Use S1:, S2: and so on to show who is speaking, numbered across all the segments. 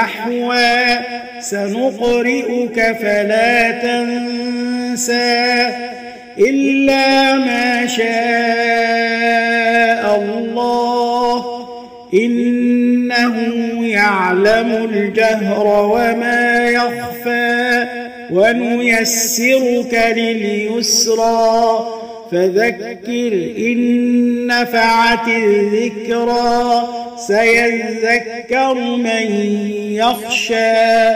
S1: أحوى. سنقرئك فلا تنسى إلا ما شاء الله. إنه يعلم الجهر وما يخفى. ونيسرك لليسرى. فذكر إن نفعت الذكرى سيذكر من يخشى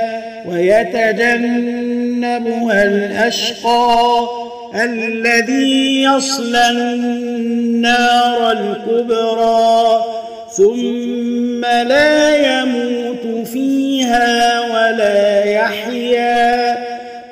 S1: ويتجنبها الأشقى الذي يصلى النار الكبرى ثم لا يموت فيها ولا يحيا.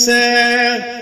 S1: said